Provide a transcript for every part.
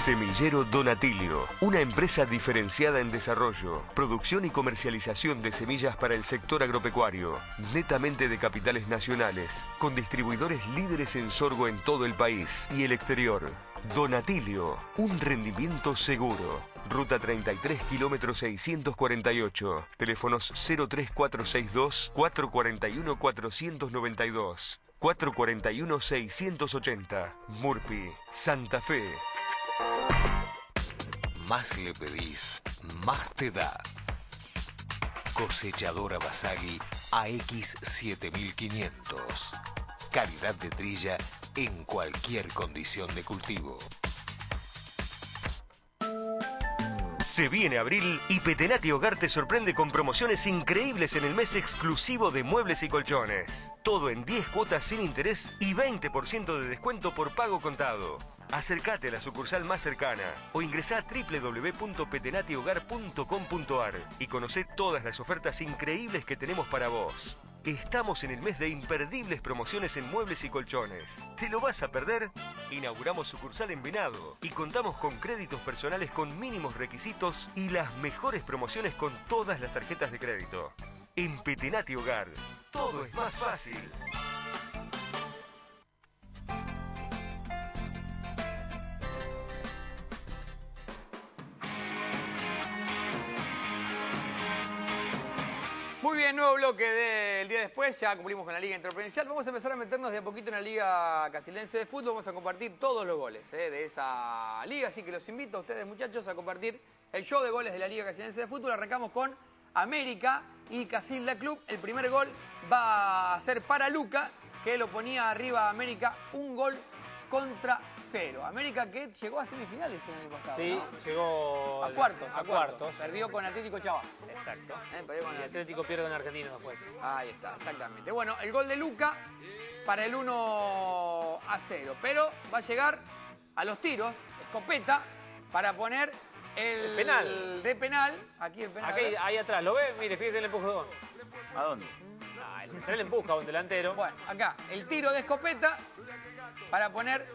Semillero Donatilio, una empresa diferenciada en desarrollo, producción y comercialización de semillas para el sector agropecuario, netamente de capitales nacionales, con distribuidores líderes en sorgo en todo el país y el exterior. Donatilio, un rendimiento seguro. Ruta 33, kilómetro 648. Teléfonos 03462 441 492. 441-680. Murpi, Santa Fe. Más le pedís, más te da. Cosechadora Basali AX7500. Calidad de trilla en cualquier condición de cultivo. Se viene abril y Petenati Hogar te sorprende con promociones increíbles en el mes exclusivo de muebles y colchones. Todo en 10 cuotas sin interés y 20% de descuento por pago contado. Acércate a la sucursal más cercana o ingresá a www.petenatihogar.com.ar y conoce todas las ofertas increíbles que tenemos para vos. Estamos en el mes de imperdibles promociones en muebles y colchones. ¿Te lo vas a perder? Inauguramos sucursal en Venado y contamos con créditos personales con mínimos requisitos y las mejores promociones con todas las tarjetas de crédito. En Petenati Hogar, todo es más fácil. Muy bien, nuevo bloque del día después, ya cumplimos con la Liga Interprovincial. Vamos a empezar a meternos de a poquito en la Liga Casilense de Fútbol. Vamos a compartir todos los goles eh, de esa liga, así que los invito a ustedes, muchachos, a compartir el show de goles de la Liga Casilense de Fútbol. Arrancamos con América y Casilda Club. El primer gol va a ser para Luca, que lo ponía arriba a América, un gol contra cero. América que llegó a semifinales el año pasado, Sí, ¿no? llegó A cuartos, a, a cuartos. Perdió con Atlético Chavas. Exacto. Eh, perdió con Y el Atlético pierde en Argentino después. Ahí está, exactamente. Bueno, el gol de Luca para el 1 a 0. Pero va a llegar a los tiros, escopeta, para poner el, El penal. de penal. Aquí el penal. Aquí, ahí atrás, ¿lo ve? Mire, fíjese el empujón. ¿A dónde? Ah, el central empuja a un delantero. Bueno, acá, el tiro de escopeta para poner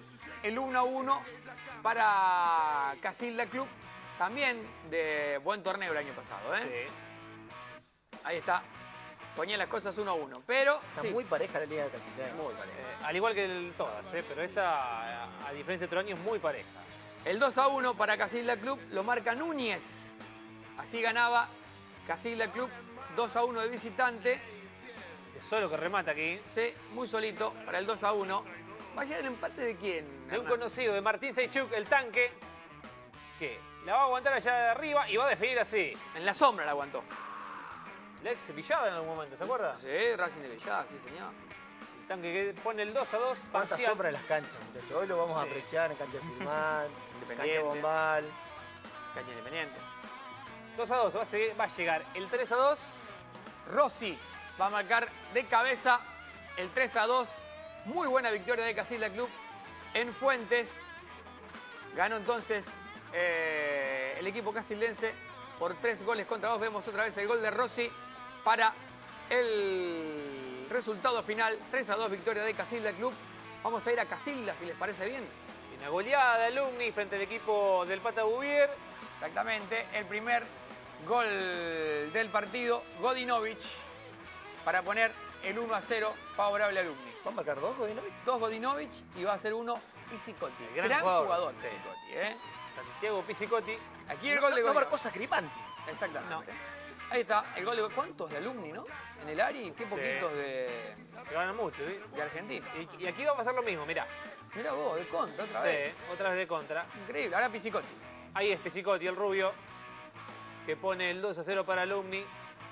el 1 a 1 para Casilda Club. También de buen torneo el año pasado, ¿eh? Sí. Ahí está. Ponía las cosas 1 a 1. Pero. Está sí, muy pareja la Liga de Casilda. muy parejo. Eh, al igual que el- todas, ¿eh? pero esta, a, a diferencia de otro año, es muy pareja. El 2 a 1 para Casilda Club lo marca Núñez. Así ganaba Casilda Club 2 a 1 de visitante. Es solo que remata aquí. Sí, muy solito para el 2 a 1. ¿Va a llegar el empate de quién? De un conocido, de Martín Seichuk, el tanque, que la va a aguantar allá de arriba y va a definir así. En la sombra la aguantó. El ex Villada en algún momento, ¿se acuerda? Sí, Racing de Villada, sí señor. El tanque que pone el 2 a 2, ¿Cuántas parcial. sombras en las canchas, muchachos? Hoy lo vamos a apreciar en cancha de Independiente. cancha Bombal. Caña Independiente. 2 a 2, va a, seguir- va a llegar el 3 a 2. Rossi va a marcar de cabeza el 3 a 2. Muy buena victoria de Casilda Club en Fuentes. Ganó entonces eh, el equipo casildense por tres goles contra dos. Vemos otra vez el gol de Rossi para el resultado final. 3 a 2 victoria de Casilda Club. Vamos a ir a Casilda si les parece bien. Una goleada de Alumni frente al equipo del Pata Bouvier. Exactamente, el primer gol del partido, Godinovich, para poner el 1 a 0 favorable Alumni. ¿Va a marcar dos, Godinovic? Dos Godinovich y va a ser uno Pisicotti. Gran Gran, jugador, jugador, sí. Pisicotti, ¿eh? Santiago Pisicotti. Aquí el gol de No Godinovich. marcó Sacripanti. Exactamente. Ahí está, el gol de ¿Cuántos de Alumni, no? En el y qué poquitos de, Que ganan mucho, ¿sí? de Argentina. Y, y aquí va a pasar lo mismo, mirá. Mira vos, de contra otra Sí, vez. otra vez de contra. Increíble, ahora Pisicotti. Ahí es Pisicotti, el rubio, que pone el 2 a 0 para Alumni.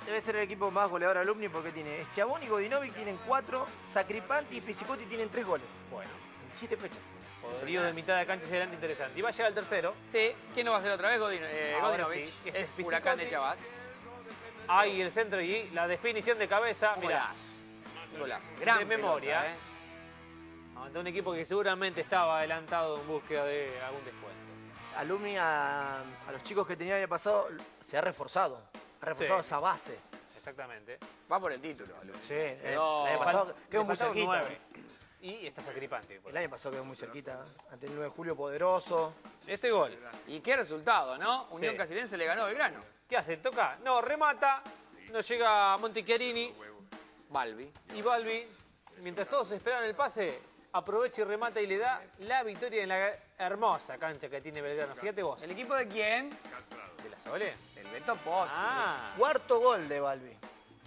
Debe ser el equipo más goleador alumni porque tiene Chabón y Godinovic tienen cuatro, Sacripanti y Pisicotti tienen tres goles. Bueno, En siete fechas. poderío de mitad de cancha hacia adelante interesante. Y va a llegar el tercero. Sí, ¿quién no va a hacer otra vez? Godino, eh, Ahora Godinovich. sí, Es, este es Huracán de Pisicotti. Chavás. Ahí el centro y la definición de cabeza. Mirá, Golazo. Golazo. de Gran memoria. pelota, ¿eh? ante un equipo que seguramente estaba adelantado en búsqueda de algún descuento. Alumni a, a los chicos que tenía el año pasado se ha reforzado. Ha reforzado Sí. esa base. Exactamente. Va por el título. Sí, eh, Quedó- el año pasado quedó muy cerquita. y está Sacripanti. El año pasado quedó muy cerquita. Ante el 9 de julio, poderoso. Este gol, Y qué resultado, ¿no? Unión Sí. Casilense le ganó a Belgrano. ¿qué hace? ¿Toca? No, remata. No llega Montechiarini Balbi. y Balbi. Mientras todos esperan el pase, aprovecha y remata y le da la victoria en la hermosa cancha que tiene Belgrano. Fíjate vos. ¿El equipo de quién? ¿De la Sole? Del Beto Pozzi. Ah, Cuarto gol de Balbi.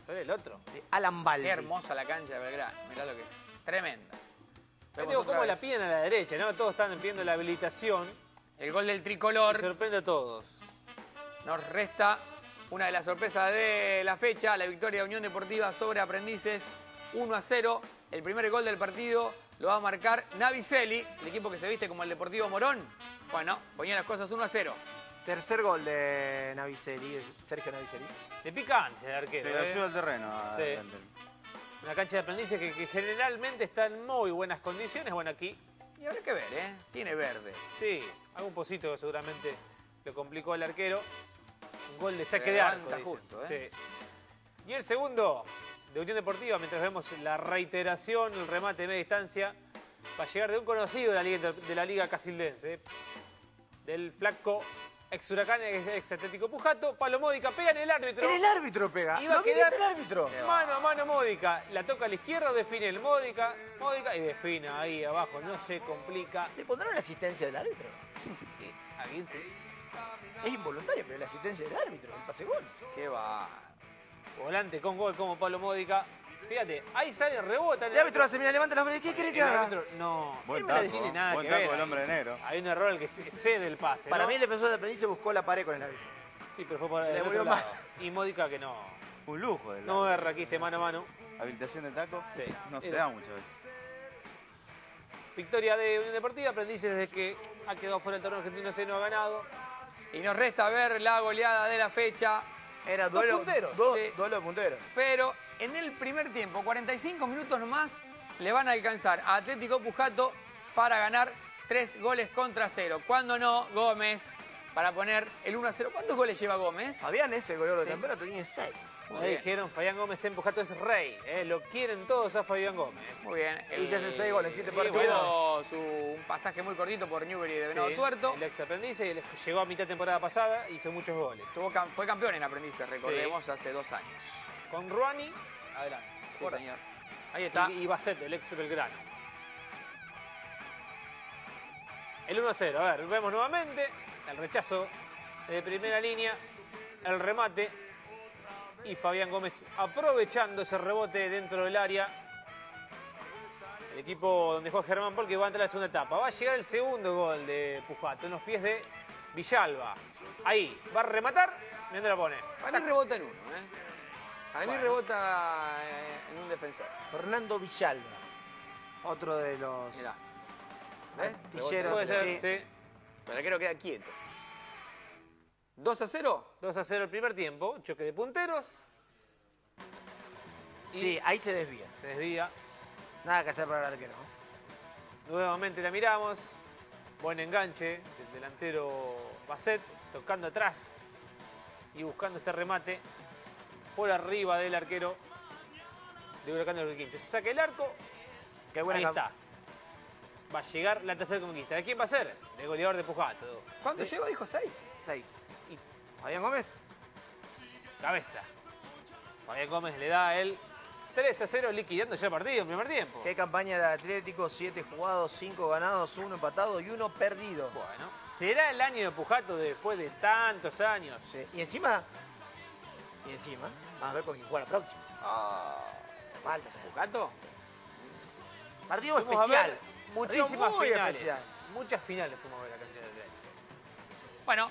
Sole el otro. De Alan Balbi. Qué hermosa la cancha de Belgrano. Mirá lo que es. Tremenda. Vemos digo cómo vez. la piden a la derecha, ¿no? Todos están pidiendo la habilitación. El gol del Y tricolor sorprende a todos. nos resta una de las sorpresas de la fecha, la victoria de Unión Deportiva sobre Aprendices 1 a 0. El primer gol del partido lo va a marcar Navicelli, el equipo que se viste como el Deportivo Morón. Bueno, ponía las cosas 1 a 0. Tercer gol de Navicelli, Sergio Navicelli. Le pica antes el Se arquero. lo ¿eh? ayuda al terreno. a- Sí. Una cancha de aprendices que, que generalmente está en muy buenas condiciones. Bueno, aquí Y habrá que ver, ¿eh? Tiene verde. sí, algún pocito que seguramente lo complicó el arquero. Un gol de saque Se de arco. justo, ¿eh? Sí. Y el segundo de Unión Deportiva, mientras vemos la reiteración, el remate de media distancia, va a llegar de un conocido de la Liga, de la Liga Casildense, ¿eh? del flaco ex Huracán, ex, ex Atlético Pujato. Palo Módica pega en el árbitro. En el árbitro pega. Iba a ¿Lo quedar- el árbitro? Mano a mano Módica, la toca a la izquierda, define el Módica, Módica y define ahí abajo, no se complica. ¿Le pondrán la asistencia del árbitro? Y a Guince, Es involuntario, pero la asistencia del árbitro, el pase gol. Qué va. volante con gol como Pablo Módica. Fíjate, ahí sale, rebota. en El árbitro hace, mira, levanta la mano. ¿Qué quiere que el haga? árbitro, no, Buen no tiene nada buen que taco ver. del ahí. hombre de negro. Hay un error el que se- cede el pase. Para ¿no? mí el defensor de aprendiz se buscó la pared con el árbitro. Sí, pero fue por se le el otro mal. lado. Y Módica que no. Un lujo. del No erra aquí este mano a mano. Habilitación de taco. Sí. No se da muchas veces. Victoria de Unión Deportiva, aprendices desde que ha quedado fuera del torneo argentino, se no ha ganado. Y nos resta ver la goleada de la fecha. Era Dos duelo, punteros. dos- Sí. duelo de punteros. Pero en el primer tiempo, 45 minutos más, le van a alcanzar a Atlético Pujato para ganar tres goles contra cero. Cuando no, Gómez para poner el 1 a 0. ¿Cuántos goles lleva Gómez? Fabián es el goleador de Sí. tiene seis. Muy Ahí bien. dijeron, Fabián Gómez en Pujato es rey. ¿eh? Lo quieren todos a Fabián Gómez. Muy bien. Y se hace seis goles, siete Sí, partidos. tuvo su, un pasaje muy cortito por Newbery de Venado Sí, Tuerto. El ex aprendiz y él llegó a mitad temporada pasada, hizo muchos goles. Tuvo fue campeón en aprendices, recordemos, hace dos años. Con Ruani, adelante. Sí, señor. Ahí está. Y, y el ex Belgrano. El 1 a 0, a ver, vemos nuevamente el rechazo de primera línea, el remate y Fabián Gómez aprovechando ese rebote dentro del área. El equipo donde juega Germán Paul que va a entrar a la segunda etapa. Va a llegar el segundo gol de Pujato en los pies de Villalba. Ahí, va a rematar, ¿y dónde la pone? Para mí rebota en uno, ¿eh? Para mí Bueno. rebota eh, en un defensor. Fernando Villalba. Otro de los Mirá. ¿Ves? artilleros. Puede ser, sí. sí. Queda quieto. ¿2 a 0? 2 a 0 el primer tiempo, choque de punteros. Y Sí, ahí se desvía. se desvía. Nada que hacer para el arquero. ¿no? Nuevamente la miramos. Buen enganche del delantero Basset, tocando atrás y buscando este remate por arriba del arquero de Huracán de los Quinchos. Se saca el arco, Qué buena ahí está. Va a llegar la tercera conquista. ¿De quién va a ser? Del goleador de Pujato. ¿Cuánto Sí. lleva? Dijo 6. Seis. Fabián Gómez. Cabeza. Fabián Gómez le da el 3 a 0, liquidando ya el partido en primer tiempo. Qué campaña de Atlético, siete jugados, cinco ganados, uno empatado y uno perdido. Bueno, será el año de Pujato después de tantos años. Sí, Y encima, y encima, vamos a ver con quién juega la próxima. Falta. ¿Pucato? Partido Fuimos a especial. ver muchísimas muy finales. especial. Muchas finales fuimos a ver la cancha de Atlético. Bueno,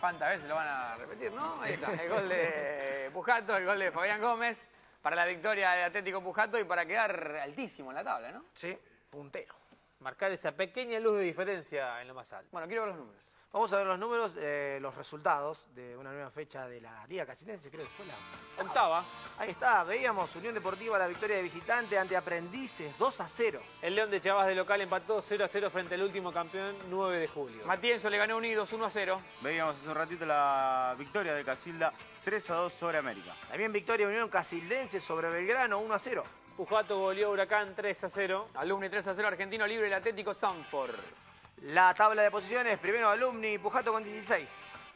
¿cuántas veces lo van a repetir, no? Ahí está, el gol de Pujato, el gol de Fabián Gómez para la victoria de Atlético Pujato y para quedar altísimo en la tabla, ¿no? Sí, puntero. Marcar esa pequeña luz de diferencia en lo más alto. Bueno, quiero ver los números. Vamos a ver los números, eh, los resultados de una nueva fecha de la Liga Casinense, creo que fue la Octava, Ahí está, veíamos Unión Deportiva la victoria de visitante ante Aprendices 2 a 0. el León de Chavas de local empató 0 a 0 frente al último campeón 9 de julio. Matienzo le ganó Unidos 1 a 0. Veíamos hace un ratito la victoria de Casilda 3 a 2 sobre América. También victoria Unión Casildense sobre Belgrano 1 a 0. Pujato goleó a Huracán 3 a 0. Alumni 3 a 0, Argentino Libre, el Atlético Sanford. La tabla de posiciones, primero Alumni, Pujato con 16.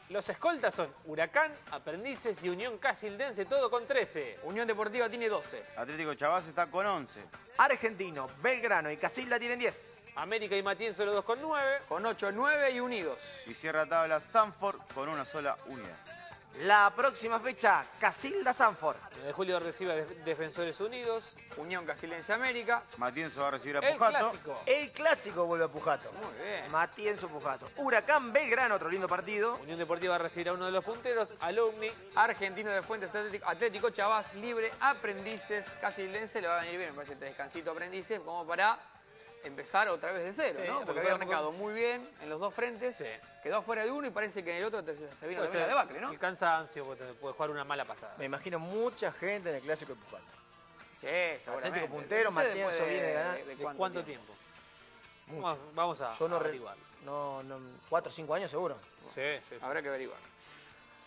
Los escoltas son Huracán, Aprendices y Unión Casildense, todo con 13. Unión Deportiva tiene 12. Atlético Chavaz está con 11. Argentino, Belgrano y Casilda tienen 10. América y Matienzo los dos con 9. Con 8, 9 y unidos. Y cierra tabla Sanford con una sola unidad. La próxima fecha, Casilda Sanford. 9 de julio recibe a Def- Defensores Unidos. Unión Casilense América. Matienzo va a recibir a El Pujato. clásico. El clásico vuelve a Pujato. Muy bien. Matienzo Pujato. Huracán Belgrano, otro lindo partido. Unión Deportiva recibirá a uno de los punteros. Alumni. Argentino de Fuentes Atlético, Atlético Chavaz Libre, Aprendices, Casildense. Le va a venir bien, me parece, este descansito Aprendices, como para empezar otra vez de cero, Sí, ¿no? Porque había arrancado muy bien en los dos frentes. Sí. Quedó afuera de uno y parece que en el otro te- se vino la debacle, ¿no? El cansancio, puede puede jugar una mala pasada. Me imagino mucha gente en el clásico de Pujato. Sí, seguramente. Atlético puntero, No sé viene de ganar. de ¿De cuánto cuánto tiempo. tiempo? Mucho. Vamos, vamos a Yo no, re- averiguarlo. no, no, cuatro o cinco años seguro. Sí, sí, sí. Habrá que averiguar.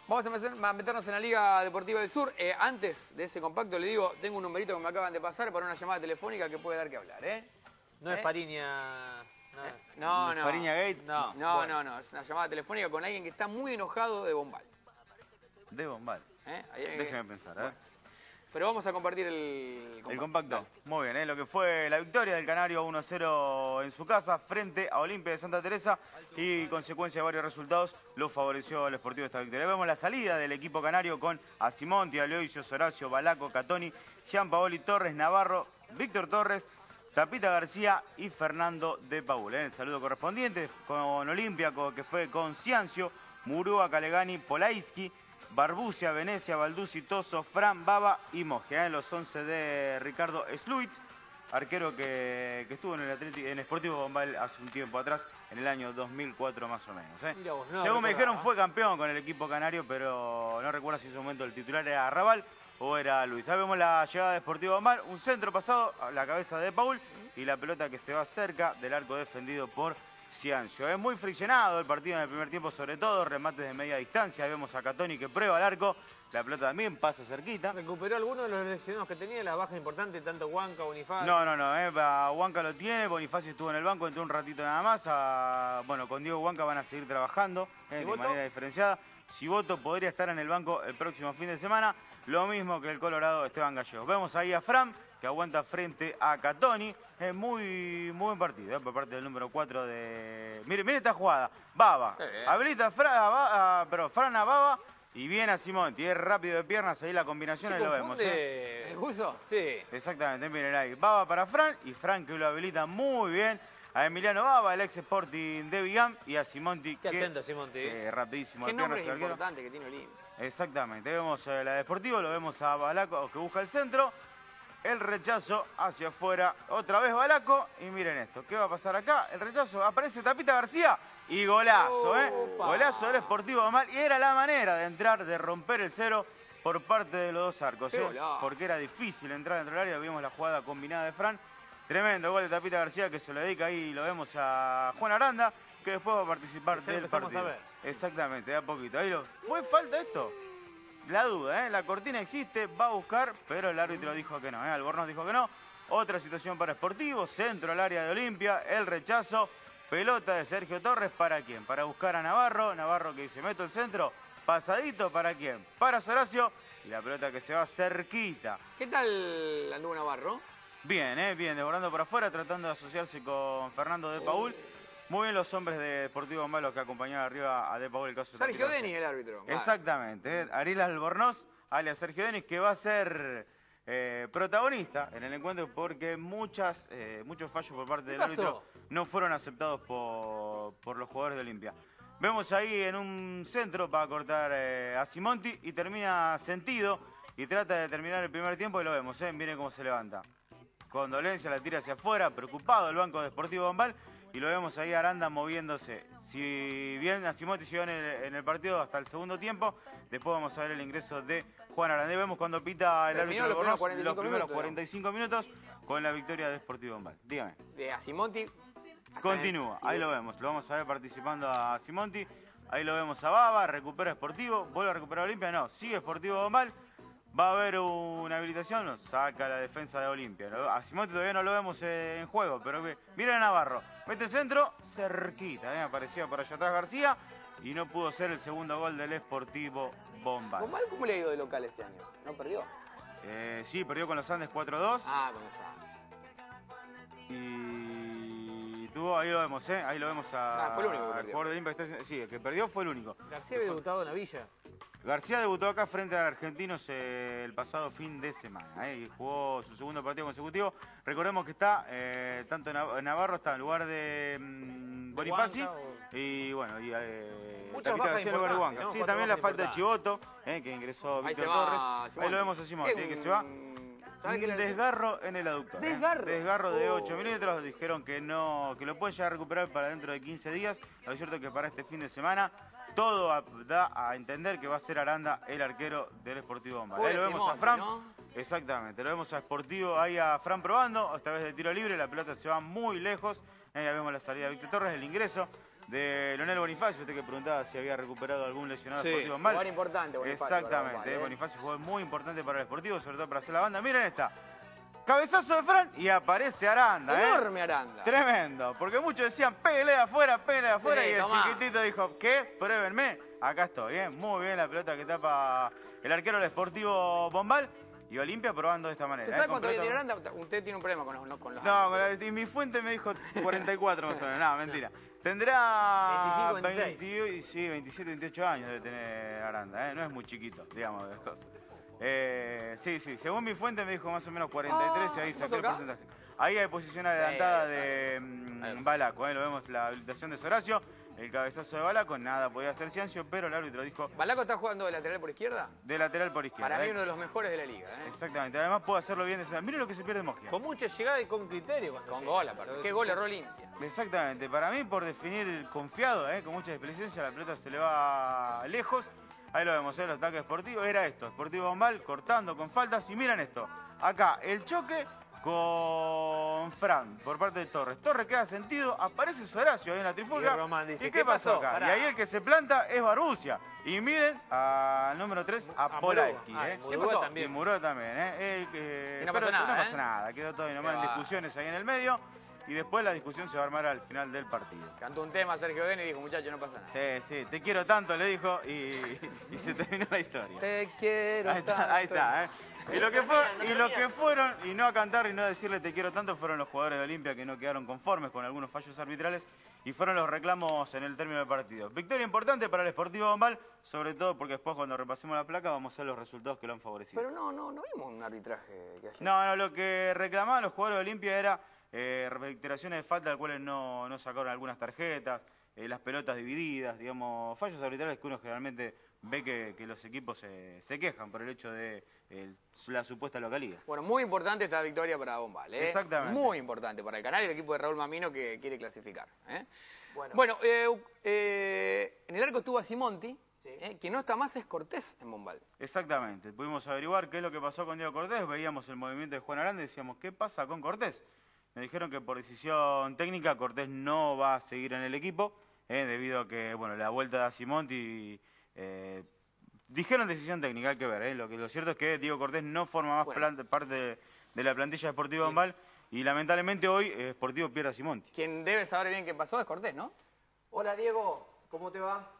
Vamos a a meternos en la Liga Deportiva del Sur. Eh, antes de ese compacto, le digo, tengo un numerito que me acaban de pasar para una llamada telefónica que puede dar que hablar, ¿eh? No es ¿Eh? Fariña. no. No, no. Fariña Gate. No. No, Bueno. no, no. Es una llamada telefónica con alguien que está muy enojado de Bombal. De Bombal. ¿eh? Ahí- Déjeme pensar, ¿eh? Pero vamos a compartir el El compacto. Dale. Muy bien, ¿eh? lo que fue la victoria del Canario 1-0 en su casa frente a Olimpia de Santa Teresa y consecuencia de varios resultados lo favoreció al Sportivo esta victoria. Vemos la salida del equipo canario con Asimonti, Aloisio, Horacio, Balaco, Catoni, Jean Paoli Torres, Navarro, Víctor Torres, Tapita García y Fernando de Paul. ¿eh? El saludo correspondiente con Olimpia, que fue con Ciancio, Murúa, Calegani, Polaiski, Barbucia, Venecia, Balduzzi, Toso, Fran, Baba y Mogia. En los 11 de Ricardo Sluitz, arquero que, que estuvo en el, Atleti- en Sportivo Bombal hace un tiempo atrás, en el año 2004 más o menos. ¿eh? Mirá vos, no Según me dijeron, fue campeón con el equipo canario, pero no recuerdo si en ese momento el titular era Arrabal o era Luis. Ahí vemos la llegada de Sportivo Bombal, un centro pasado a la cabeza de Paul y la pelota que se va cerca del arco defendido por Ciancio. Es muy friccionado el partido en el primer tiempo, sobre todo remates de media distancia. Ahí vemos a Catoni que prueba el arco, la pelota también pasa cerquita. ¿Recuperó alguno de los lesionados que tenía? La baja importante, tanto Huanca, Bonifaz. No, no, no, eh, a Huanca lo tiene, Bonifacio estuvo en el banco, entró un ratito nada más. a- bueno, con Diego Huanca van a seguir trabajando eh, de manera diferenciada. Siboto podría estar en el banco el próximo fin de semana, lo mismo que el Colorado Esteban Gallegos. Vemos ahí a Fran, que aguanta frente a Catoni. Es muy, muy buen partido eh, por parte del número 4 de... Mire, mire esta jugada. Baba. Sí. Habilita a Fra- a perdón, Fran a Baba y viene a Simonti. Es rápido de piernas, ahí la combinación, ¿Se ahí lo vemos. eh. ¿El Guso? Sí. Exactamente, miren ahí. Baba para Fran y Fran que lo habilita muy bien. A Emiliano Baba, el ex Sporting de Vigam y a Simonti Qué que atento, Simonti. eh, rapidísimo Qué nombre arquero. importante que tiene Olimpia. Exactamente, vemos eh, la Deportivo, lo vemos a Balaco que busca el centro. El rechazo hacia afuera, otra vez Balaco. Y miren esto, ¿qué va a pasar acá? El rechazo, aparece Tapita García y golazo, ¿eh? Opa. Golazo del Sportivo Mal. Y era la manera de entrar, de romper el cero por parte de los dos arcos, ¿eh? Porque era difícil entrar dentro del área. Vimos la jugada combinada de Fran. Tremendo gol de Tapita García que se lo dedica ahí, lo vemos a Juan Aranda, que después va a participar del partido. a ver. Exactamente, de a poquito. Ahí lo... ¿Fue falta esto? La duda, ¿eh? La cortina existe, va a buscar, pero el árbitro dijo que no, ¿eh? Albornoz dijo que no. Otra situación para Sportivo, centro al área de Olimpia, el rechazo, pelota de Sergio Torres, ¿para quién? Para buscar a Navarro, Navarro que dice, meto el centro, pasadito, ¿para quién? Para Soracio, y la pelota que se va cerquita. ¿Qué tal anduvo Navarro? Bien, ¿eh? Bien, devorando por afuera, tratando de asociarse con Fernando de Paul. Muy bien los hombres de Deportivo Malo que acompañaron arriba a De Paul el caso de Sergio Denis, el árbitro. Exactamente, ¿eh? Ariel Albornoz, alias Sergio Denis, que va a ser eh, protagonista en el encuentro porque muchas, eh, muchos fallos por parte ¿Qué del pasó? árbitro no fueron aceptados por, por los jugadores de Olimpia. Vemos ahí en un centro para cortar eh, a Simonti y termina sentido y trata de terminar el primer tiempo y lo vemos, ¿eh? miren cómo se levanta. Condolencia, la tira hacia afuera, preocupado el banco de Sportivo Bombal y lo vemos ahí Aranda moviéndose. Si bien a Simonti llegó en el, en el partido hasta el segundo tiempo, después vamos a ver el ingreso de Juan Aranda. Y vemos cuando pita el Terminó árbitro los 45 los primeros minutos, 45 minutos con la victoria de Sportivo Bombal. Dígame. De Asimonti. hasta Continúa, ahí lo vemos, lo vamos a ver participando a Simonti, ahí lo vemos a Baba, recupera Sportivo, vuelve a recuperar Olimpia, no, sigue Sportivo Bombal, Va a haber una habilitación, nos saca la defensa de Olimpia. A Simonti todavía no lo vemos eh, en juego, pero que- mira a Navarro. Mete centro, cerquita, ¿eh? aparecía por allá atrás García y no pudo ser el segundo gol del Sportivo Bombal. ¿Bombal cómo le ha ido de local este año? ¿No perdió? Eh, sí, perdió con los Andes 4-2 Ah, con esa. y tuvo, ahí lo vemos, ¿eh? ahí lo vemos a, Ah, fue el único que perdió. jugador de Olimpia. que está- Sí, el que perdió fue el único. García había debutado en la Villa. García debutó acá frente a Argentinos el pasado fin de semana eh, y jugó su segundo partido consecutivo. Recordemos que está, eh, tanto Navarro está en lugar de mm, Bonifaci o- y bueno, y eh, Muchas García en lugar de Huanca. ¿no? Sí, Cuatro también la falta de. Chivoto, eh, que ingresó Víctor Torres. Ahí lo vemos a Simón, que se va. Desgarro en el aductor. ¿eh? ¿Desgarro? De Oh. 8 milímetros. Dijeron que no, que lo puede llegar a recuperar para dentro de 15 días. Lo es cierto que para este fin de semana todo a- da a entender que va a ser Aranda el arquero del Sportivo Bombal. Ahí lo vemos a Fran. ¿no? Exactamente, lo vemos a Sportivo, ahí a Fran probando, esta vez de tiro libre, la pelota se va muy lejos. Ahí ya vemos la salida de Víctor Torres, el ingreso de Leonel Bonifacio, usted que preguntaba si había recuperado algún lesionado Sí, del Sportivo Bombal. jugador importante, Bonifacio, Exactamente, ¿eh? Bonifacio jugó muy importante para el Sportivo, sobre todo para hacer la banda. Miren esta, cabezazo de Fran y aparece Aranda. ¿eh? Enorme Aranda. Tremendo, porque muchos decían, de afuera, de afuera, Sí, y el tomá. chiquitito dijo, ¿qué? Pruébenme. Acá estoy, ¿eh? muy bien la pelota que tapa el arquero del Sportivo Bombal y Olimpia probando de esta manera. ¿Usted ¿eh? sabe cuánto tiene Aranda? Usted tiene un problema con los, con los No, con la- y mi fuente me dijo 44 más o menos, no, mentira. Tendrá 25, 26. 20 y- sí, 27, 28 años debe tener Aranda, ¿eh? no es muy chiquito, digamos, de cosas. Eh, sí, sí, según mi fuente me dijo más o menos 43 y ahí Ah, saqué el porcentaje. Ahí hay posición adelantada Sí, de Ahí mm, Balaco, ¿eh? lo vemos la habilitación de Soracio, el cabezazo de Balaco, nada podía hacer Ciancio, pero el árbitro dijo ¿Balaco está jugando de lateral por izquierda? de lateral por izquierda. Para mí ¿eh? uno de los mejores de la liga. ¿eh? Exactamente, además puede hacerlo bien de Mire lo que se pierde Mojia. Con mucha llegada y con criterio. Con llega. gol aparte. ¿Qué gol erró limpia? Exactamente, para mí por definir confiado, ¿eh? con mucha experiencia, la pelota se le va lejos. Ahí lo vemos, ¿eh? los ataques deportivos. Era esto, Sportivo Bombal cortando con faltas. Y miren esto, acá el choque con Fran por parte de Torres. Torres queda sentido, aparece Soracio ahí en la trifulca. Y Román dice, ¿Y ¿qué qué pasó pasó? acá? Pará. Y ahí el que se planta es Barucia. Y miren al número 3, a Ah, Polaski. Ah, ¿eh? y ¿Qué pasó? Y también. Muró también, ¿eh? El Y no pero pasó nada, No pasó ¿eh? nada, quedó todo ahí nomás en discusiones ahí en el medio. Y después la discusión se va a armar al final del partido. Cantó un tema Sergio Ben y dijo, muchacho, no pasa nada. Sí, sí, te quiero tanto, le dijo, y, y se terminó la historia. Te quiero Ahí está, ahí está, ¿eh? Y lo, que fue, y lo que fueron, y no a cantar y no a decirle te quiero tanto, fueron los jugadores de Olimpia que no quedaron conformes con algunos fallos arbitrales y fueron los reclamos en el término del partido. Victoria importante para el Sportivo Bombal, sobre todo porque después cuando repasemos la placa vamos a ver los resultados que lo han favorecido. Pero no, no, no vimos un arbitraje que haya. No, no, lo que reclamaban los jugadores de Olimpia era eh, reiteraciones de falta, de las cuales no, no sacaron algunas tarjetas, eh, las pelotas divididas, digamos, fallos arbitrales que uno generalmente ve que, que los equipos se, se quejan por el hecho de eh, la supuesta localidad. Bueno, muy importante esta victoria para Bombal, ¿eh? Exactamente. Muy importante para el canal y el equipo de Raúl Mamino que quiere clasificar. ¿eh? Bueno. Bueno, eh, eh, en el arco estuvo a Simonti, ¿eh? quien no está más es Cortés en Bombal. Exactamente, pudimos averiguar qué es lo que pasó con Diego Cortés, veíamos el movimiento de Juan Aranda y decíamos, ¿qué pasa con Cortés? Me dijeron que por decisión técnica Cortés no va a seguir en el equipo, eh, debido a que, bueno, la vuelta de Simonti, eh, dijeron decisión técnica, hay que ver, eh, lo que lo cierto es que Diego Cortés no forma más Bueno. plan- parte de, de la plantilla de Sportivo Bombal y lamentablemente hoy eh, Sportivo pierde a Simonti. Quien debe saber bien qué pasó es Cortés, ¿no? Hola Diego, ¿cómo te va?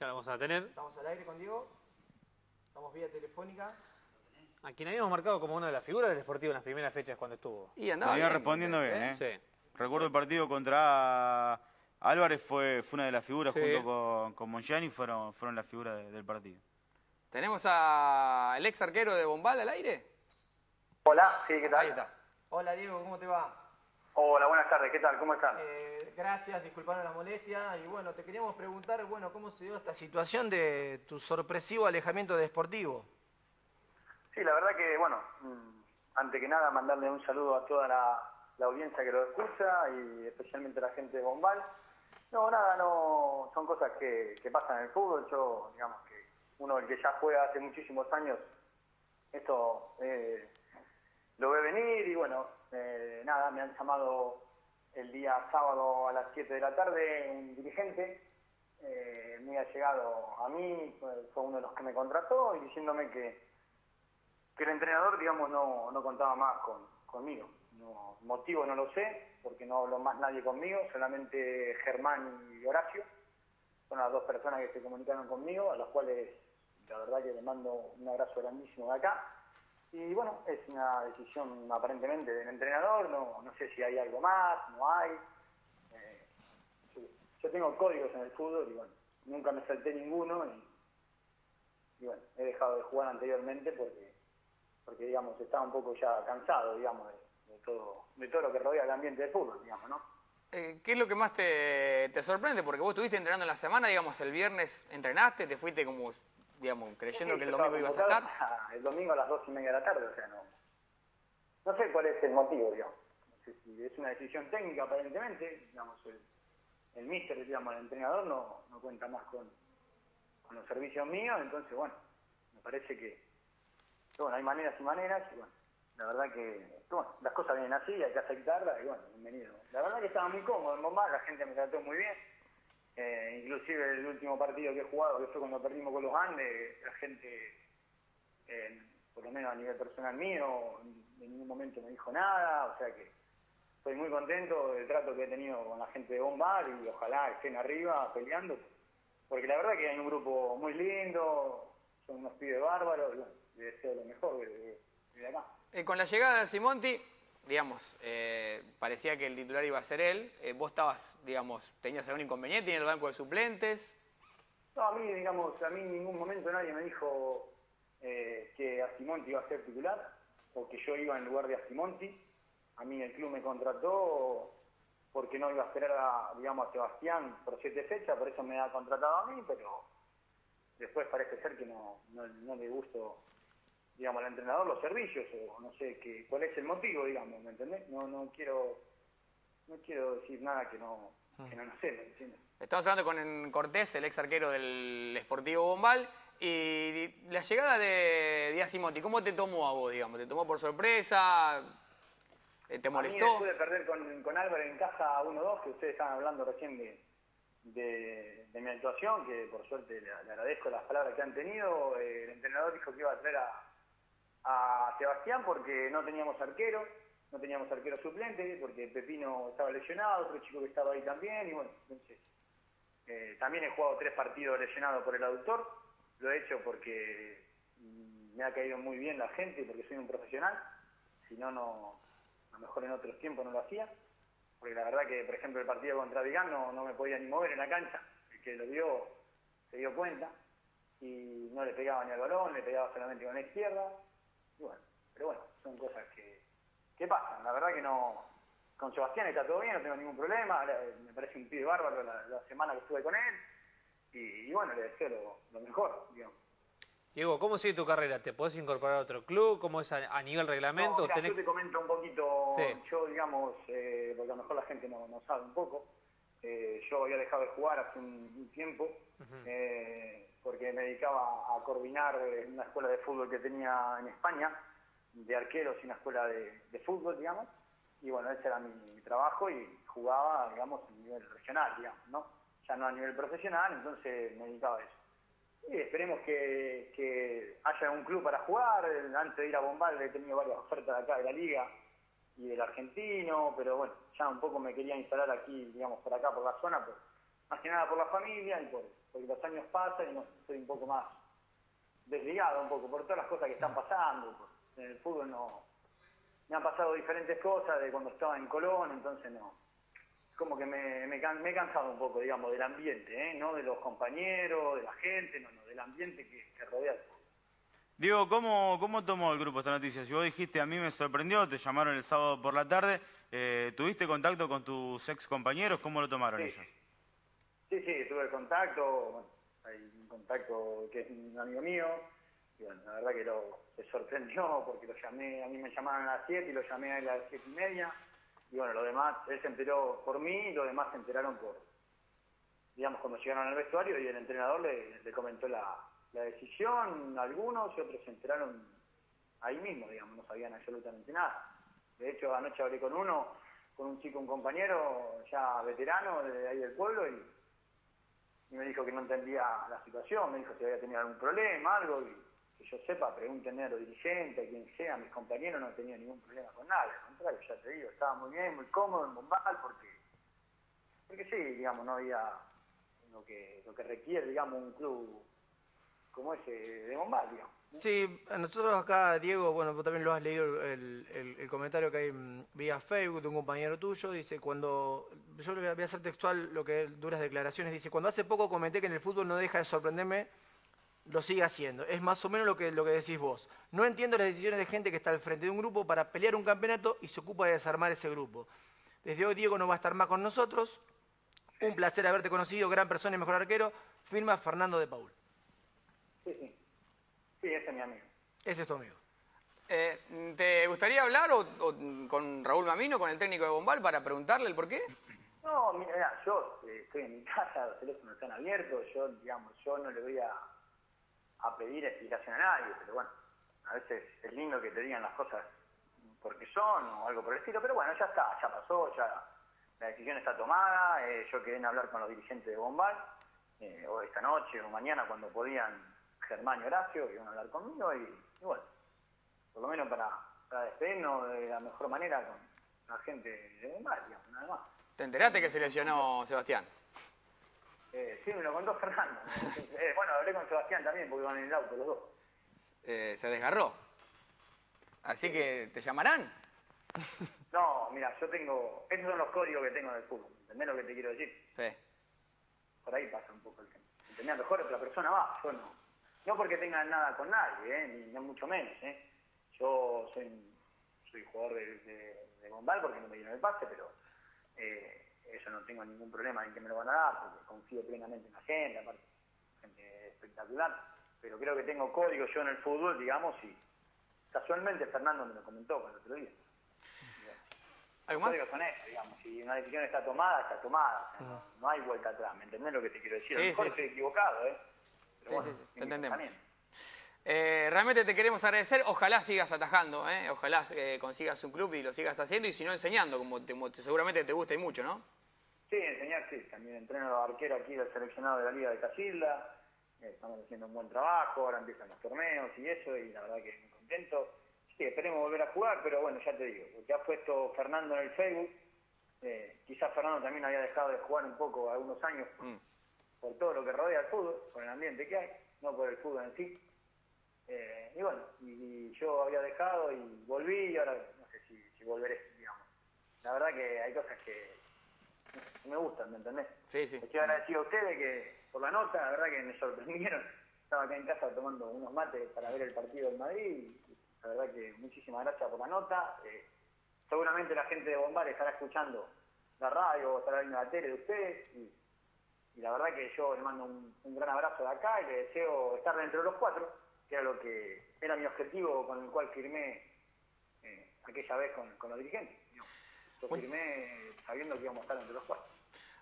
Ya lo vamos a tener. Estamos al aire con Diego. Estamos vía telefónica. A quien habíamos marcado como una de las figuras del Sportivo en las primeras fechas cuando estuvo. Y andaba bien, respondiendo bien, ¿eh? ¿eh? Sí. Recuerdo el partido contra Álvarez, fue, fue una de las figuras Sí. junto con, con Mongiani, fueron, fueron las figuras de- del partido. ¿Tenemos al ex arquero de Bombal al aire? Hola, sí, ¿qué tal? Ahí está. Hola Diego, ¿cómo te va? Hola, buenas tardes, ¿qué tal? ¿Cómo están? Eh, gracias, disculpanos la molestia. Y bueno, te queríamos preguntar, bueno, ¿cómo se dio esta situación de tu sorpresivo alejamiento de Sportivo? Sí, la verdad que, bueno, mm, antes que nada mandarle un saludo a toda la, la audiencia que lo escucha y especialmente a la gente de Bombal. No, nada, no, son cosas que, que pasan en el fútbol. Yo, digamos que uno el que ya juega hace muchísimos años, esto eh, lo ve venir y bueno, eh, nada, me han llamado el día sábado a las 7 de la tarde un dirigente eh, muy allegado a mí, fue uno de los que me contrató y diciéndome que, que el entrenador, digamos, no, no contaba más con, conmigo. No, motivo no lo sé, porque no habló más nadie conmigo, solamente Germán y Horacio. Son las dos personas que se comunicaron conmigo, a las cuales la verdad que le mando un abrazo grandísimo de acá. Y bueno, es una decisión aparentemente del entrenador, no, no sé si hay algo más, no hay. Eh, yo, tengo códigos en el fútbol y bueno, nunca me salté ninguno y, y bueno, he dejado de jugar anteriormente porque, porque digamos, estaba un poco ya cansado, digamos, de todo, de todo lo que rodea el ambiente del fútbol, digamos, ¿no? Eh, ¿Qué es lo que más te, te sorprende? Porque vos estuviste entrenando en la semana, digamos, el viernes entrenaste, te fuiste como, digamos, creyendo Sí, que el domingo ibas a estar. El domingo a las dos y media de la tarde, o sea, no. No sé cuál es el motivo, digamos. No sé si es una decisión técnica, aparentemente, digamos, el, el míster, digamos, el entrenador no, no cuenta más con, con los servicios míos, entonces, bueno, me parece que, bueno, hay maneras y maneras, y bueno, la verdad que, bueno, las cosas vienen así, hay que aceptarlas, y bueno, bienvenido. La verdad que estaba muy cómodo en Bombal, la gente me trató muy bien, eh, inclusive el último partido que he jugado, que fue cuando perdimos con los Andes, la gente, eh, por lo menos a nivel personal mío, en ningún momento me dijo nada, o sea que estoy muy contento del trato que he tenido con la gente de Bombal y ojalá estén arriba peleando, porque la verdad que hay un grupo muy lindo, son unos pibes bárbaros, y bueno, les deseo lo mejor de- de acá. Eh, con la llegada de Simonti, digamos, eh, parecía que el titular iba a ser él. Eh, vos estabas, digamos, tenías algún inconveniente en el banco de suplentes. No, a mí, digamos, a mí en ningún momento nadie me dijo eh, que Asimonti iba a ser titular o que yo iba en lugar de Asimonti. A mí el club me contrató porque no iba a esperar a, digamos, a Sebastián por siete fechas, por eso me ha contratado a mí, pero después parece ser que no, no, no gustó, digamos, al entrenador los servicios o no sé qué, cuál es el motivo, digamos, ¿me entendés? No, no quiero, no quiero decir nada que no, que no, no sé, ¿me entiendes? Estamos hablando con Cortés, el ex arquero del Sportivo Bombal. Y la llegada de Díaz Simonti, ¿cómo te tomó a vos, digamos? ¿Te tomó por sorpresa? Eh, ¿Te A mí molestó? después de perder con, con Álvarez en casa 1-2, que ustedes estaban hablando recién de, de, de mi actuación, que por suerte le, le agradezco las palabras que han tenido, eh, el entrenador dijo que iba a traer a, a Sebastián porque no teníamos arquero, no teníamos arquero suplente, porque Pepino estaba lesionado, otro chico que estaba ahí también, y bueno, entonces eh, también he jugado tres partidos lesionados por el aductor, lo he hecho porque mm, me ha caído muy bien la gente, porque soy un profesional, si no, no, a lo mejor en otros tiempos no lo hacía, porque la verdad que, por ejemplo, el partido contra Vigán no, no me podía ni mover en la cancha, el que lo vio se dio cuenta, y no le pegaba ni al balón, le pegaba solamente con la izquierda, y bueno, pero bueno, son cosas que, que pasan, la verdad que no, con Sebastián está todo bien, no tengo ningún problema, la- me parece un pibe bárbaro la, la semana que estuve con él, y, y bueno, le deseo lo, lo mejor, digamos. Diego, ¿cómo sigue tu carrera? ¿Te podés incorporar a otro club? ¿Cómo es a, a nivel reglamento? No, mira, ¿Tenés- yo te comento un poquito, Sí. yo digamos, eh, porque a lo mejor la gente no, no sabe un poco, eh, yo había dejado de jugar hace un, tiempo, eh, porque me dedicaba a coordinar eh, una escuela de fútbol que tenía en España, de arqueros y una escuela de, de fútbol, digamos, y bueno, ese era mi, mi trabajo y jugaba, digamos, a nivel regional, digamos, ¿no? Ya no a nivel profesional, entonces me dedicaba a eso. Y esperemos que, que haya un club para jugar. Antes de ir a Bombal he tenido varias ofertas de acá de la liga y del argentino, pero bueno, ya un poco me quería instalar aquí, digamos, por acá, por la zona, por- más que nada por la familia y por, porque los años pasan y no, estoy un poco más desligado, un poco por todas las cosas que están pasando. pues, en el fútbol no, me han pasado diferentes cosas de cuando estaba en Colón, entonces no. Como que me, me, me he cansado un poco, digamos, del ambiente, ¿eh? no de los compañeros, de la gente, no, no, del ambiente que, que rodea el fútbol. Diego, ¿cómo, ¿cómo tomó el grupo esta noticia? Si vos dijiste, a mí me sorprendió, te llamaron el sábado por la tarde, eh, ¿tuviste contacto con tus ex compañeros? ¿Cómo lo tomaron Sí. ellos? Sí, sí, tuve contacto, bueno, hay un contacto que es un amigo mío, y bueno, la verdad que lo, se sorprendió porque lo llamé, a mí me llamaron a las 7 y lo llamé a las 7 y media, y bueno, lo demás, él se enteró por mí y los demás se enteraron por, digamos, cuando llegaron al vestuario y el entrenador le, le comentó la, la decisión, algunos y otros se enteraron ahí mismo, digamos, no sabían absolutamente nada. De hecho, anoche hablé con uno, con un chico, un compañero ya veterano de ahí del pueblo y, me dijo que no entendía la situación, me dijo si había tenido algún problema, algo, y que yo sepa, pregúntenle a los dirigentes, a quien sea, mis compañeros, no tenía ningún problema con nada, al contrario, ya te digo, estaba muy bien, muy cómodo en Bombal, porque, porque sí, digamos, no había lo que, lo que requiere, digamos, un club como ese de Bombal, digamos. Sí, a nosotros acá, Diego, bueno, vos también lo has leído el, el- comentario que hay mm, vía Facebook de un compañero tuyo, dice, cuando, yo voy a hacer textual lo que duras declaraciones, dice, cuando hace poco comenté que en el fútbol no deja de sorprenderme, lo sigue haciendo. Es más o menos lo que, lo que decís vos. No entiendo las decisiones de gente que está al frente de un grupo para pelear un campeonato y se ocupa de desarmar ese grupo. Desde hoy Diego no va a estar más con nosotros. Un placer haberte conocido, gran persona y mejor arquero. Firma Fernando de Paul. Sí, sí. Sí, ese es mi amigo. Ese es tu amigo. Eh, ¿Te gustaría hablar o- o con Raúl Mamino, con el técnico de Bombal, para preguntarle el por qué? No, mira, yo eh, estoy en mi casa, los teléfonos están abiertos, yo, digamos, yo no le voy a, a pedir explicación a nadie, pero bueno, a veces es lindo que te digan las cosas porque son o algo por el estilo, pero bueno, ya está, ya pasó, ya la decisión está tomada, eh, yo quedé en hablar con los dirigentes de Bombal, eh, o esta noche o mañana cuando podían Germán y Horacio, iban a hablar conmigo y, y bueno, por lo menos para, para despedirnos de la mejor manera con la gente de digamos, nada más. ¿Te enteraste que se lesionó Sebastián? Eh, sí, me lo contó Fernando. Eh, bueno, hablé con Sebastián también porque iban en el auto los dos. Eh, se desgarró. Así que, ¿te llamarán? No, mira, yo tengo... Esos son los códigos que tengo del fútbol. ¿Entendés lo que te quiero decir? Sí. Por ahí pasa un poco el tema. ¿Entendés? A lo mejor otra persona va, yo no. No porque tenga nada con nadie, ¿eh? ni, no mucho menos. ¿eh? Yo soy, jugador de, de, de Bombal porque no me dieron el pase, pero eh, eso no tengo ningún problema en que me lo van a dar, porque confío plenamente en la gente, aparte, gente espectacular. Pero creo que tengo código yo en el fútbol, digamos, y casualmente Fernando me lo comentó otro día. ¿Algo Los más? códigos son estos, digamos, si una decisión está tomada, está tomada, o sea, no, no hay vuelta atrás, ¿me entendés lo que te quiero decir? A Sí, lo mejor sí, estoy equivocado, ¿eh? Pero Sí, bueno, sí, sí, te entendemos. Eh, realmente te queremos agradecer. Ojalá sigas atajando, ¿eh? ojalá eh, consigas un club y lo sigas haciendo y si no enseñando, como, te- como te- seguramente te gusta y mucho, ¿no? Sí, enseñar, sí. También entreno a los arqueros aquí del seleccionado de la Liga de Casilda. Eh, estamos haciendo un buen trabajo, ahora empiezan los torneos y eso, y la verdad que muy contento. Sí, esperemos volver a jugar, pero bueno, ya te digo, ya ha puesto Fernando en el Facebook. Eh, quizás Fernando también había dejado de jugar un poco algunos años Mm. Por todo lo que rodea el fútbol, por el ambiente que hay, no por el fútbol en sí. Eh, y bueno, y, y yo había dejado y volví y ahora no sé si, si volveré, digamos. La verdad que hay cosas que que me gustan, ¿me entendés? Sí, sí. Estoy agradecido a ustedes que por la nota, la verdad que me sorprendieron. Estaba acá en casa tomando unos mates para ver el partido del Madrid y la verdad que muchísimas gracias por la nota. Eh, seguramente la gente de Bombar estará escuchando la radio o estará viendo la tele de ustedes y, y la verdad que yo les mando un, un gran abrazo de acá y les deseo estar dentro de los cuatro, que era lo que era mi objetivo con el cual firmé eh, aquella vez con, con los dirigentes. Yo firmé sabiendo que íbamos a estar entre los cuatro.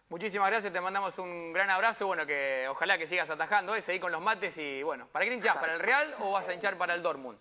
Muchísimas gracias, te mandamos un gran abrazo. Bueno, que ojalá que sigas atajando, ¿eh? seguí con los mates y bueno, ¿para qué hinchás? ¿Para el Real o vas a hinchar para el Dortmund?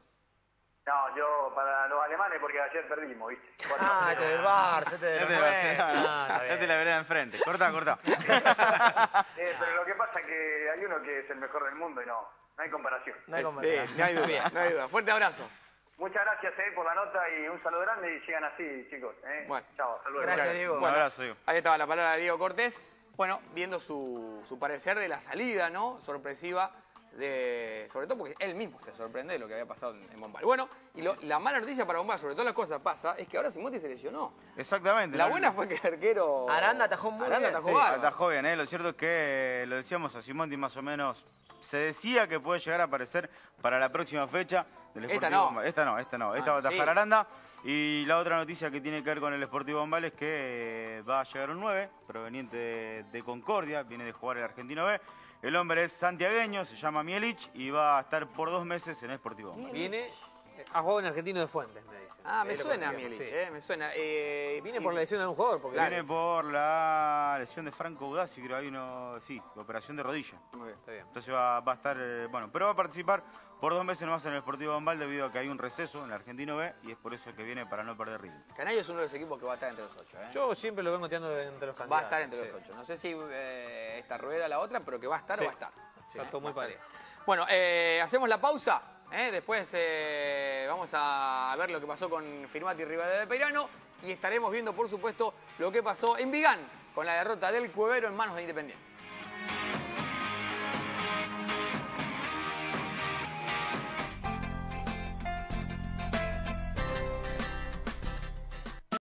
No, yo para los alemanes porque ayer perdimos, ¿viste? Cuatro Ah, este del bar, este del te, bar. la, ya te la vereda enfrente. Corta, corta. Eh, pero lo que pasa es que hay uno que es el mejor del mundo y no, no hay comparación. No hay Sí, comparación. no hay duda, no hay duda. Fuerte abrazo. Muchas gracias eh, por la nota y un saludo grande y sigan así, chicos. ¿eh? Bueno. Chao, luego. Gracias, Diego. Un abrazo, Diego. Ahí estaba la palabra de Diego Cortés. Bueno, viendo su, su parecer de la salida, ¿no? Sorpresiva, de, sobre todo porque él mismo se sorprende de lo que había pasado en, en Bombay. Bueno, y lo- la mala noticia para Bombay, sobre todas las cosas pasa, es que ahora Simotti se lesionó. Exactamente. La buena fue que el arquero... Aranda atajó muy Aranda bien, atajó Sí, atajó bien, ¿eh? Lo cierto es que, lo decíamos a Simonti más o menos, se decía que puede llegar a aparecer para la próxima fecha del Esta no. Bombal. Esta no, esta no. Esta Ah, va a atajar sí. Aranda. Y la otra noticia que tiene que ver con el Sportivo Bombal es que eh, va a llegar un 9, proveniente de, de Concordia, viene de jugar el Argentino B. El hombre es santiagueño, se llama Mielich y va a estar por dos meses en el Sportivo Bombal. Viene, Ha jugado en Argentino de Fuentes, me dicen. Ah, me suena Mielich, sí. eh, me suena. Eh, Viene por la lesión de un jugador, porque Viene por la lesión de Franco Udasi, creo hay uno, sí, operación de rodilla. Muy bien. Está bien. Entonces va, va a estar, eh, bueno, pero va a participar por dos meses nomás en el Sportivo Bombal debido a que hay un receso en el Argentino B y es por eso que viene para no perder ritmo. Canario es uno de los equipos que va a estar entre los ocho. ¿eh? Yo siempre lo vengo tirando entre los va a candidatos. estar entre sí. los ocho. No sé si eh, esta rueda la otra, pero que va a estar, Sí. va a estar. Está todo muy parejo. Bueno, eh, hacemos la pausa. ¿eh? Después eh, vamos a ver lo que pasó con Firmati y Rivadavia de Peirano. Y estaremos viendo, por supuesto, lo que pasó en Vigán con la derrota del Cuevero en manos de Independiente.